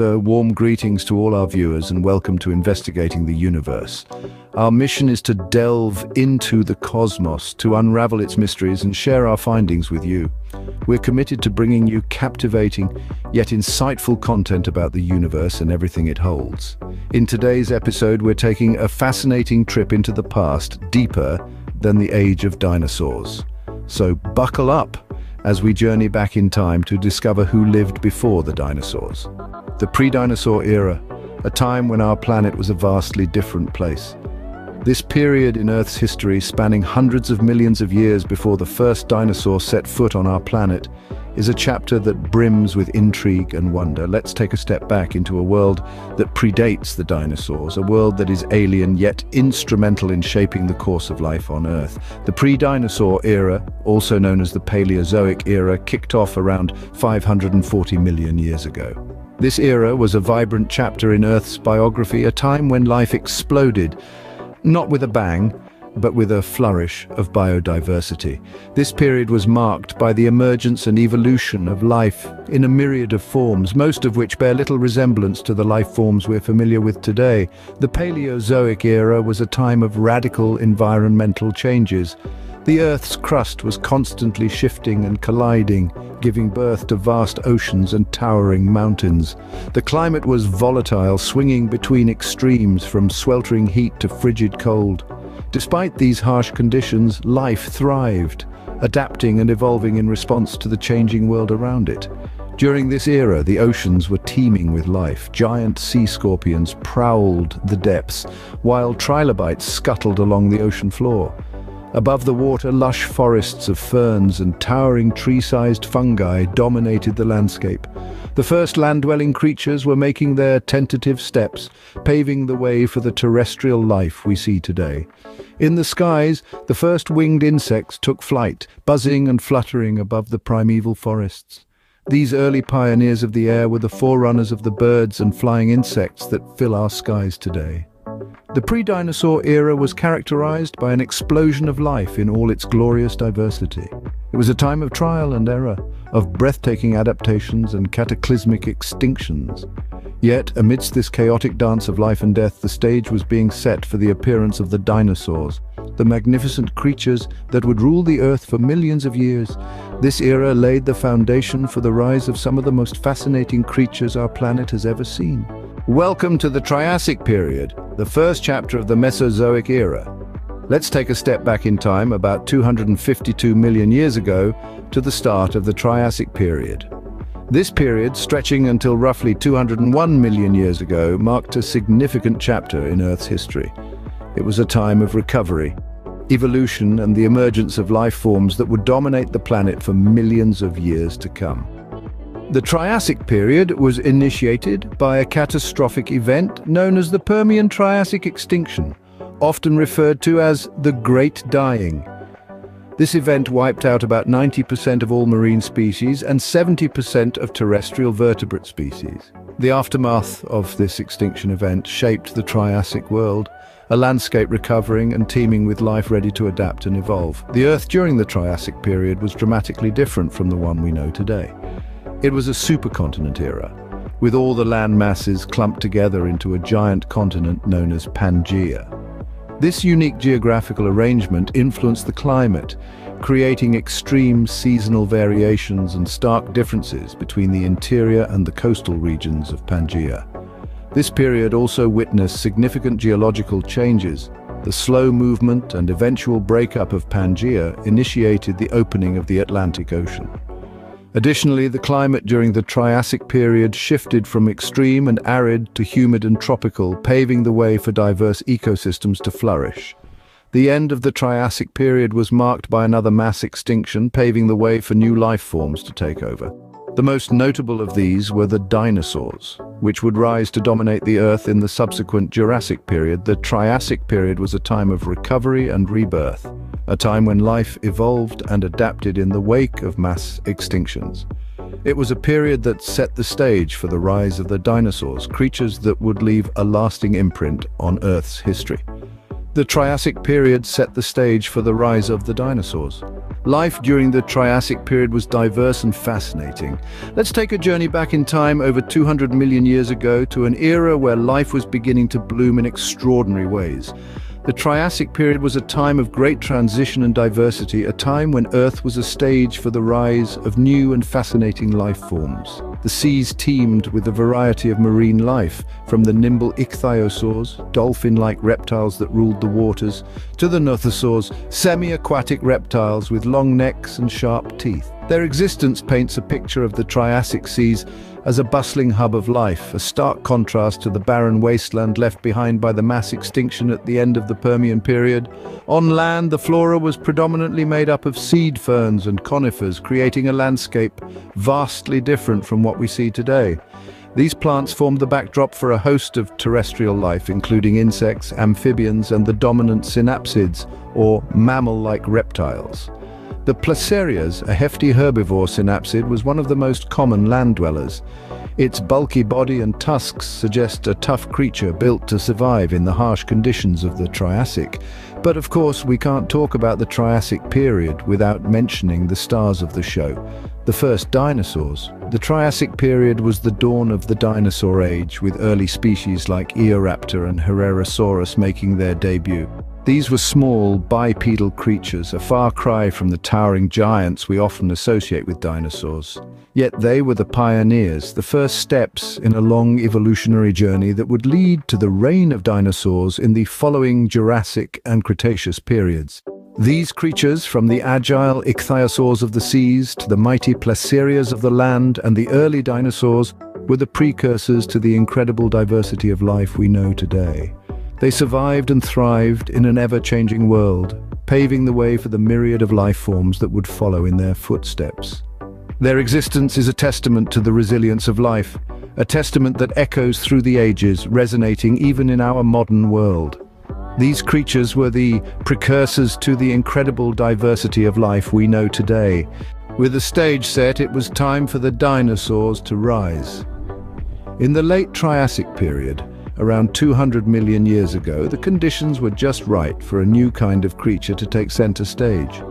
The warm greetings to all our viewers and welcome to Investigating the Universe. Our mission is to delve into the cosmos, to unravel its mysteries and share our findings with you. We're committed to bringing you captivating yet insightful content about the universe and everything it holds. In today's episode, we're taking a fascinating trip into the past, deeper than the age of dinosaurs. So buckle up as we journey back in time to discover who lived before the dinosaurs. The pre-dinosaur era, a time when our planet was a vastly different place. This period in Earth's history, spanning hundreds of millions of years before the first dinosaur set foot on our planet, is a chapter that brims with intrigue and wonder. Let's take a step back into a world that predates the dinosaurs, a world that is alien yet instrumental in shaping the course of life on Earth. The pre-dinosaur era, also known as the Paleozoic era, kicked off around 540 million years ago. This era was a vibrant chapter in Earth's biography, a time when life exploded, not with a bang, but with a flourish of biodiversity. This period was marked by the emergence and evolution of life in a myriad of forms, most of which bear little resemblance to the life forms we're familiar with today. The Paleozoic era was a time of radical environmental changes. The Earth's crust was constantly shifting and colliding, giving birth to vast oceans and towering mountains. The climate was volatile, swinging between extremes from sweltering heat to frigid cold. Despite these harsh conditions, life thrived, adapting and evolving in response to the changing world around it. During this era, the oceans were teeming with life. Giant sea scorpions prowled the depths, while trilobites scuttled along the ocean floor. Above the water, lush forests of ferns and towering tree-sized fungi dominated the landscape. The first land-dwelling creatures were making their tentative steps, paving the way for the terrestrial life we see today. In the skies, the first winged insects took flight, buzzing and fluttering above the primeval forests. These early pioneers of the air were the forerunners of the birds and flying insects that fill our skies today. The pre-dinosaur era was characterized by an explosion of life in all its glorious diversity. It was a time of trial and error, of breathtaking adaptations and cataclysmic extinctions. Yet, amidst this chaotic dance of life and death, the stage was being set for the appearance of the dinosaurs, the magnificent creatures that would rule the Earth for millions of years. This era laid the foundation for the rise of some of the most fascinating creatures our planet has ever seen. Welcome to the Triassic period, the first chapter of the Mesozoic era. Let's take a step back in time about 252 million years ago to the start of the Triassic period. This period, stretching until roughly 201 million years ago, marked a significant chapter in Earth's history. It was a time of recovery, evolution and the emergence of life forms that would dominate the planet for millions of years to come. The Triassic period was initiated by a catastrophic event known as the Permian-Triassic extinction, often referred to as the Great Dying. This event wiped out about 90% of all marine species and 70% of terrestrial vertebrate species. The aftermath of this extinction event shaped the Triassic world, a landscape recovering and teeming with life ready to adapt and evolve. The Earth during the Triassic period was dramatically different from the one we know today. It was a supercontinent era, with all the land masses clumped together into a giant continent known as Pangaea. This unique geographical arrangement influenced the climate, creating extreme seasonal variations and stark differences between the interior and the coastal regions of Pangaea. This period also witnessed significant geological changes. The slow movement and eventual breakup of Pangaea initiated the opening of the Atlantic Ocean. Additionally, the climate during the Triassic period shifted from extreme and arid to humid and tropical, paving the way for diverse ecosystems to flourish. The end of the Triassic period was marked by another mass extinction, paving the way for new life forms to take over. The most notable of these were the dinosaurs, which would rise to dominate the Earth in the subsequent Jurassic period. The Triassic period was a time of recovery and rebirth a time when life evolved and adapted in the wake of mass extinctions. It was a period that set the stage for the rise of the dinosaurs, creatures that would leave a lasting imprint on Earth's history. The Triassic period set the stage for the rise of the dinosaurs. Life during the Triassic period was diverse and fascinating. Let's take a journey back in time over 200 million years ago to an era where life was beginning to bloom in extraordinary ways. The Triassic period was a time of great transition and diversity, a time when Earth was a stage for the rise of new and fascinating life forms. The seas teemed with a variety of marine life, from the nimble ichthyosaurs, dolphin-like reptiles that ruled the waters, to the nothosaurs, semi-aquatic reptiles with long necks and sharp teeth. Their existence paints a picture of the Triassic seas as a bustling hub of life, a stark contrast to the barren wasteland left behind by the mass extinction at the end of the Permian period. On land, the flora was predominantly made up of seed ferns and conifers, creating a landscape vastly different from what we see today. These plants formed the backdrop for a host of terrestrial life, including insects, amphibians, and the dominant synapsids, or mammal-like reptiles. The Placerias, a hefty herbivore synapsid, was one of the most common land dwellers. Its bulky body and tusks suggest a tough creature built to survive in the harsh conditions of the Triassic. But of course, we can't talk about the Triassic period without mentioning the stars of the show. The first dinosaurs. The Triassic period was the dawn of the dinosaur age, with early species like Eoraptor and Herrerasaurus making their debut. These were small, bipedal creatures, a far cry from the towering giants we often associate with dinosaurs. Yet they were the pioneers, the first steps in a long evolutionary journey that would lead to the reign of dinosaurs in the following Jurassic and Cretaceous periods. These creatures, from the agile ichthyosaurs of the seas to the mighty placerias of the land and the early dinosaurs, were the precursors to the incredible diversity of life we know today. They survived and thrived in an ever-changing world, paving the way for the myriad of life forms that would follow in their footsteps. Their existence is a testament to the resilience of life, a testament that echoes through the ages, resonating even in our modern world. These creatures were the precursors to the incredible diversity of life we know today. With the stage set, it was time for the dinosaurs to rise. In the late Triassic period, Around 200 million years ago, the conditions were just right for a new kind of creature to take center stage.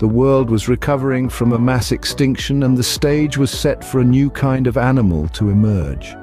The world was recovering from a mass extinction and the stage was set for a new kind of animal to emerge.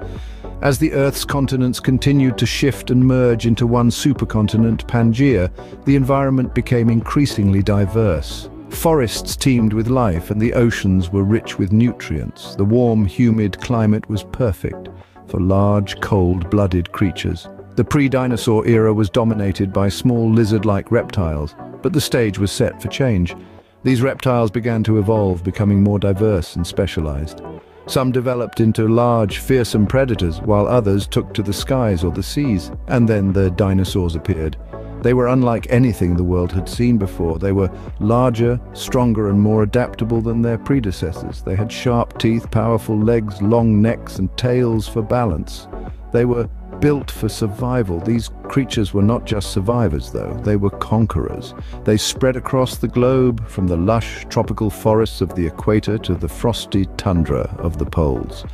As the Earth's continents continued to shift and merge into one supercontinent, Pangaea, the environment became increasingly diverse. Forests teemed with life and the oceans were rich with nutrients. The warm, humid climate was perfect for large, cold-blooded creatures. The pre-dinosaur era was dominated by small lizard-like reptiles, but the stage was set for change. These reptiles began to evolve, becoming more diverse and specialized. Some developed into large, fearsome predators, while others took to the skies or the seas. And then the dinosaurs appeared. They were unlike anything the world had seen before. They were larger, stronger and more adaptable than their predecessors. They had sharp teeth, powerful legs, long necks and tails for balance. They were built for survival. These creatures were not just survivors, though. They were conquerors. They spread across the globe, from the lush tropical forests of the equator to the frosty tundra of the poles.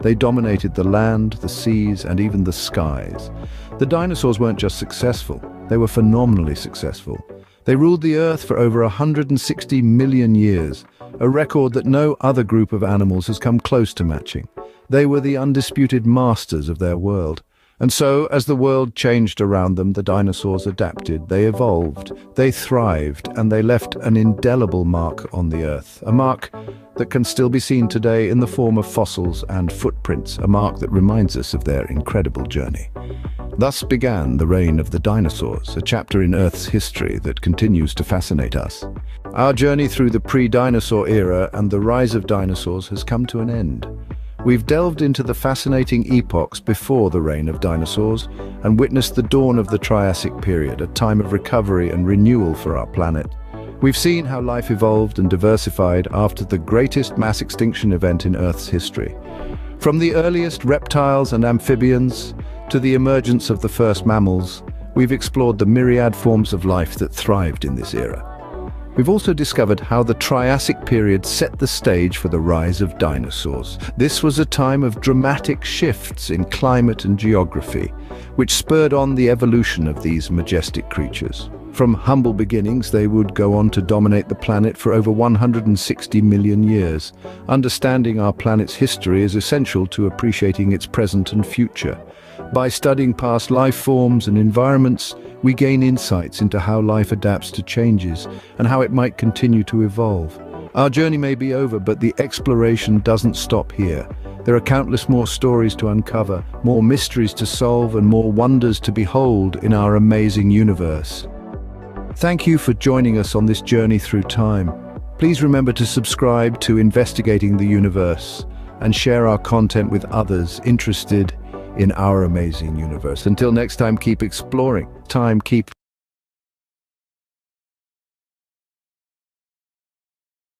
They dominated the land, the seas, and even the skies. The dinosaurs weren't just successful. They were phenomenally successful. They ruled the Earth for over 160 million years, a record that no other group of animals has come close to matching. They were the undisputed masters of their world. And so, as the world changed around them, the dinosaurs adapted, they evolved, they thrived, and they left an indelible mark on the Earth, a mark that can still be seen today in the form of fossils and footprints, a mark that reminds us of their incredible journey. Thus began the reign of the dinosaurs, a chapter in Earth's history that continues to fascinate us. Our journey through the pre-dinosaur era and the rise of dinosaurs has come to an end. We've delved into the fascinating epochs before the reign of dinosaurs and witnessed the dawn of the Triassic period, a time of recovery and renewal for our planet. We've seen how life evolved and diversified after the greatest mass extinction event in Earth's history. From the earliest reptiles and amphibians to the emergence of the first mammals, we've explored the myriad forms of life that thrived in this era. We've also discovered how the Triassic period set the stage for the rise of dinosaurs. This was a time of dramatic shifts in climate and geography, which spurred on the evolution of these majestic creatures. From humble beginnings, they would go on to dominate the planet for over 160 million years. Understanding our planet's history is essential to appreciating its present and future. By studying past life forms and environments, we gain insights into how life adapts to changes and how it might continue to evolve. Our journey may be over, but the exploration doesn't stop here. There are countless more stories to uncover, more mysteries to solve, and more wonders to behold in our amazing universe. Thank you for joining us on this journey through time. Please remember to subscribe to Investigating the Universe and share our content with others interested in our amazing universe. Until next time, keep exploring. Time, keep